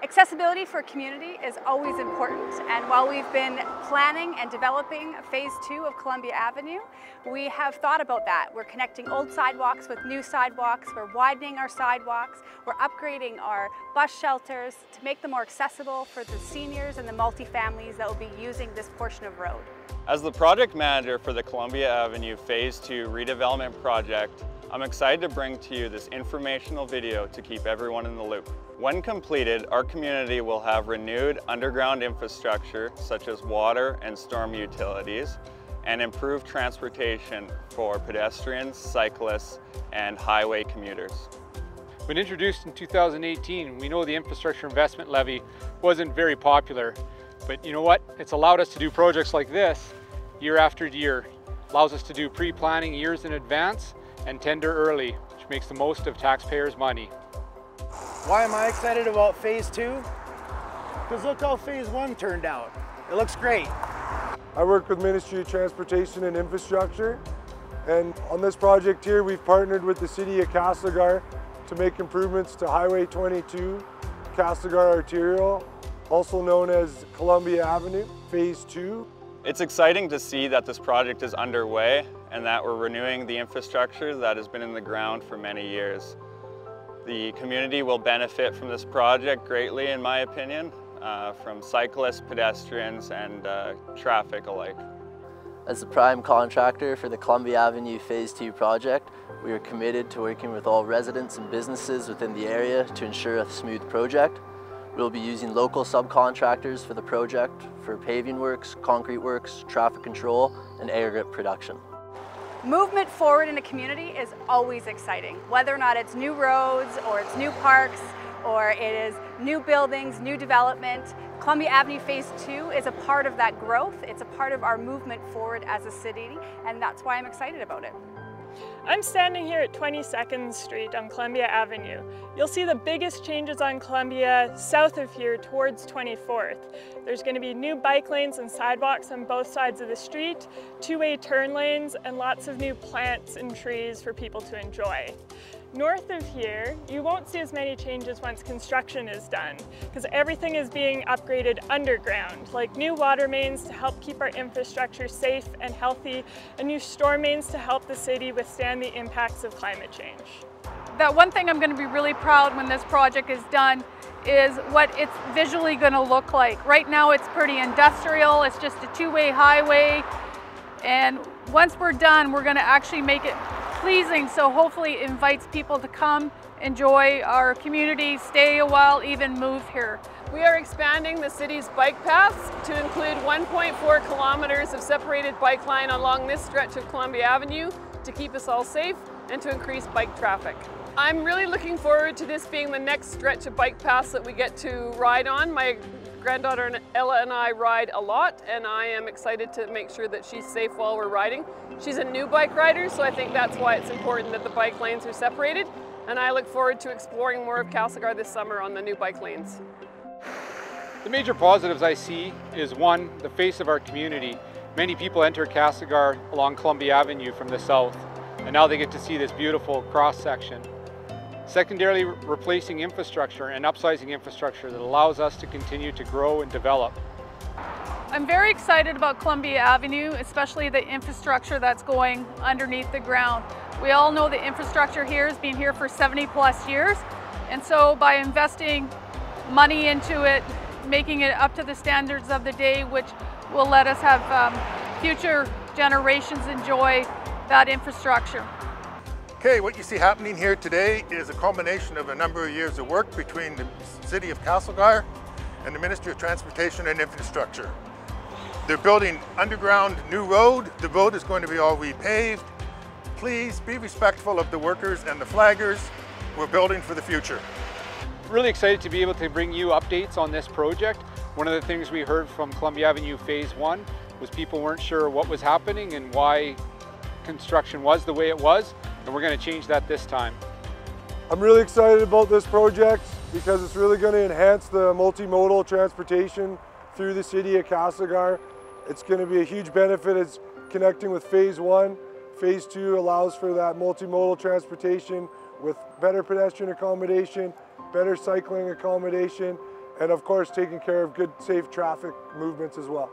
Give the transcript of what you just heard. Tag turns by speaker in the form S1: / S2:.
S1: Accessibility for community is always important and while we've been planning and developing phase two of Columbia Avenue, we have thought about that. We're connecting old sidewalks with new sidewalks, we're widening our sidewalks, we're upgrading our bus shelters to make them more accessible for the seniors and the multi-families that will be using this portion of road.
S2: As the project manager for the Columbia Avenue Phase 2 redevelopment project, I'm excited to bring to you this informational video to keep everyone in the loop. When completed, our community will have renewed underground infrastructure such as water and storm utilities and improved transportation for pedestrians, cyclists, and highway commuters.
S3: When introduced in 2018, we know the infrastructure investment levy wasn't very popular, but you know what? It's allowed us to do projects like this year after year. Allows us to do pre-planning years in advance and tender early, which makes the most of taxpayers' money.
S4: Why am I excited about phase two? Because look how phase one turned out. It looks great.
S5: I work with Ministry of Transportation and Infrastructure and on this project here we've partnered with the City of Castlegar to make improvements to Highway 22, Castlegar Arterial, also known as Columbia Avenue, Phase 2.
S2: It's exciting to see that this project is underway and that we're renewing the infrastructure that has been in the ground for many years. The community will benefit from this project greatly in my opinion, uh, from cyclists, pedestrians, and uh, traffic alike.
S6: As the prime contractor for the Columbia Avenue Phase 2 project, we are committed to working with all residents and businesses within the area to ensure a smooth project. We'll be using local subcontractors for the project for paving works, concrete works, traffic control, and aggregate production.
S1: Movement forward in a community is always exciting, whether or not it's new roads or it's new parks or it is new buildings, new development. Columbia Avenue Phase 2 is a part of that growth. It's a part of our movement forward as a city and that's why I'm excited about it.
S7: I'm standing here at 22nd Street on Columbia Avenue. You'll see the biggest changes on Columbia south of here towards 24th. There's going to be new bike lanes and sidewalks on both sides of the street, two-way turn lanes, and lots of new plants and trees for people to enjoy. North of here, you won't see as many changes once construction is done, because everything is being upgraded underground, like new water mains to help keep our infrastructure safe and healthy, and new storm mains to help the city withstand the impacts of climate change.
S8: That one thing I'm going to be really proud when this project is done is what it's visually going to look like. Right now it's pretty industrial, it's just a two-way highway, and once we're done, we're going to actually make it pleasing, so hopefully it invites people to come, enjoy our community, stay a while, even move here.
S9: We are expanding the city's bike paths to include 1.4 kilometers of separated bike line along this stretch of Columbia Avenue to keep us all safe and to increase bike traffic. I'm really looking forward to this being the next stretch of bike paths that we get to ride on. My granddaughter and Ella and I ride a lot and I am excited to make sure that she's safe while we're riding. She's a new bike rider so I think that's why it's important that the bike lanes are separated and I look forward to exploring more of Castlegar this summer on the new bike lanes.
S3: The major positives I see is one, the face of our community. Many people enter Castlegar along Columbia Avenue from the south and now they get to see this beautiful cross section. Secondarily, replacing infrastructure and upsizing infrastructure that allows us to continue to grow and develop.
S8: I'm very excited about Columbia Avenue, especially the infrastructure that's going underneath the ground. We all know the infrastructure here has been here for 70 plus years, and so by investing money into it, making it up to the standards of the day, which will let us have um, future generations enjoy that infrastructure.
S10: Okay, what you see happening here today is a combination of a number of years of work between the City of Castlegar and the Ministry of Transportation and Infrastructure. They're building underground new road. The road is going to be all repaved. Please be respectful of the workers and the flaggers. We're building for the future.
S3: Really excited to be able to bring you updates on this project. One of the things we heard from Columbia Avenue Phase 1 was people weren't sure what was happening and why construction was the way it was and we're going to change that this time.
S5: I'm really excited about this project because it's really going to enhance the multimodal transportation through the city of Castlegar. It's going to be a huge benefit as connecting with phase one. Phase two allows for that multimodal transportation with better pedestrian accommodation, better cycling accommodation, and of course taking care of good, safe traffic movements as well.